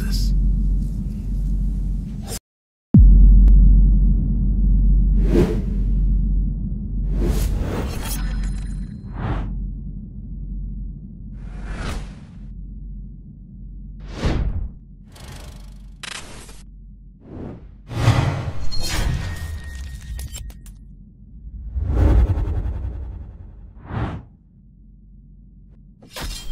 this. you